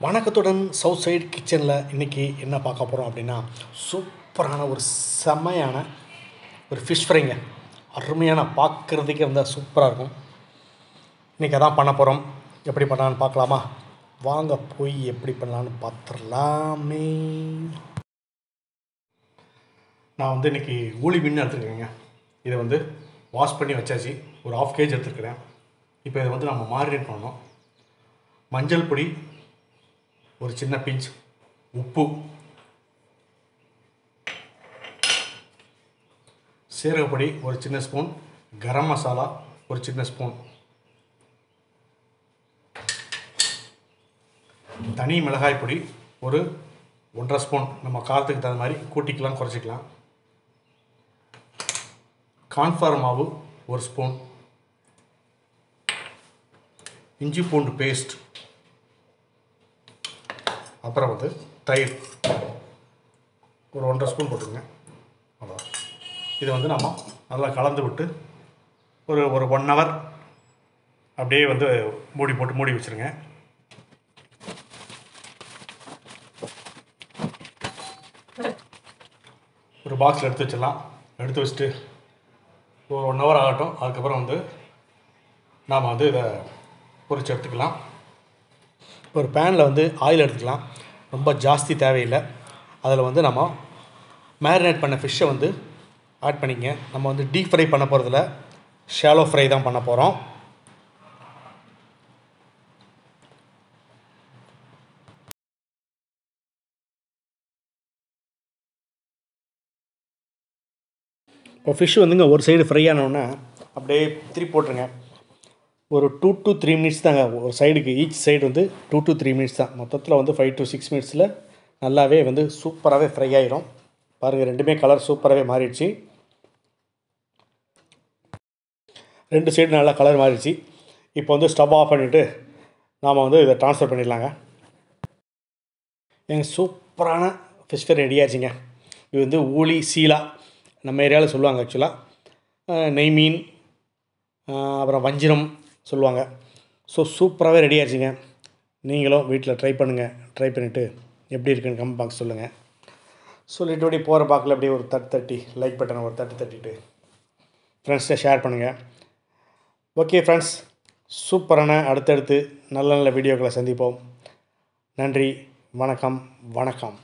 வணக்கத்துடன் south side கிச்சனில் இன்றைக்கி என்ன பார்க்க போகிறோம் அப்படின்னா சூப்பரான ஒரு செம்மையான ஒரு ஃபிஷ் ஃப்ரைங்க அருமையான பார்க்குறதுக்கே இருந்தால் சூப்பராக இருக்கும். இன்றைக்கி அதான் பண்ண போகிறோம் எப்படி பண்ணலான்னு பார்க்கலாமா? வாங்க போய் எப்படி பண்ணலான்னு பார்த்துடலாமே. நான் வந்து இன்றைக்கி ஊழி மீன் எடுத்துருக்கேங்க. இதை வந்து வாஷ் பண்ணி வச்சாச்சு. ஒரு ஆஃப் கேஜ் எடுத்துருக்கிறேன். இப்போ இதை வந்து நம்ம மாரினேட் பண்ணணும். மஞ்சள் பொடி ஒரு சின்ன பிஞ்ச். உப்பு. சீரகப்பொடி ஒரு சின்ன ஸ்பூன் கரம் மசாலா ஒரு சின்ன ஸ்பூன் தனி மிளகாய் பொடி ஒரு ஒன்றரை ஸ்பூன் நம்ம காரத்துக்கு தகுந்த மாதிரி கூட்டிக்கலாம் குறைச்சிக்கலாம். கான்ஃபார் மாவு ஒரு ஸ்பூன் இஞ்சி பூண்டு பேஸ்ட் அப்புறம் வந்து தயிர். ஒரு ஒன்றரை ஸ்பூன் போட்டுருங்க அவ்வளோ இது வந்து நம்ம நல்லா கலந்து விட்டு ஒரு ஒரு ஒன் ஹவர் அப்படியே வந்து மூடி போட்டு மூடி வச்சுருங்க. ஒரு பாக்ஸில் எடுத்து வச்சிடலாம். எடுத்து வச்சுட்டு ஒரு ஒன் ஹவர் ஆகட்டும். அதுக்கப்புறம் வந்து நாம் வந்து இதை பொறிச்சு எடுத்துக்கலாம். ஒரு பேனில் வந்து ஆயில் எடுத்துக்கலாம். ரொம்ப ஜாஸ்தி தேவையில்லை. அதில் வந்து நம்ம மேரினேட் பண்ண ஃபிஷ்ஷை வந்து ஆட் பண்ணிக்கங்க. நம்ம வந்து டீப் ஃப்ரை பண்ண போகிறதுல ஷாலோ ஃப்ரை தான் பண்ண போகிறோம் இப்போ ஃபிஷ் வந்துங்க ஒரு சைடு ஃப்ரை ஆனோடனே அப்படியே திருப்பி போட்டுருங்க. ஒரு டூ டு த்ரீ மினிட்ஸ் தாங்க. ஒரு சைடுக்கு ஈச் சைடு வந்து டூ டு த்ரீ மினிட்ஸ் தான். மொத்தத்தில் வந்து ஃபைவ் டு சிக்ஸ் மினிட்ஸில் நல்லாவே வந்து சூப்பராகவே ஃப்ரை ஆகிரும் பாருங்கள் ரெண்டுமே கலர் சூப்பராகவே மாறிடுச்சு. ரெண்டு சைடு நல்லா கலர் மாறிடுச்சு. இப்போ வந்து ஸ்டவ் ஆஃப் பண்ணிவிட்டு நாம் வந்து இதை ட்ரான்ஸ்ஃபர் பண்ணிடலாங்க. எங்கள் சூப்பரான ஃபிஷ் ஃப்ரை ரெடி ஆச்சுங்க இது வந்து ஊளி சீலா நம்ம ஏரியாவில் சொல்லுவாங்க ஆக்சுவலாக நெய் மீன் அப்புறம் வஞ்சிரம் சொல்லுவாங்க. ஸோ சூப்பராகவே ரெடி ஆச்சுங்க. நீங்களும் வீட்டில் ட்ரை பண்ணுங்கள் ட்ரை பண்ணிவிட்டு எப்படி இருக்குன்னு கம் பாக்ஸ் சொல்லுங்கள் சொல்லிட்டு அப்படியே போகிற பாக்கில் அப்படியே ஒரு தட்டு தட்டி லைக் பட்டனை ஒரு தட்டு தட்டிட்டு ஃப்ரெண்ட்ஸ்கிட்ட ஷேர் பண்ணுங்கள் ஓகே ஃப்ரெண்ட்ஸ் சூப்பரான அடுத்தடுத்து நல்ல நல்ல வீடியோக்களை சந்திப்போம். நன்றி. வணக்கம். வணக்கம்.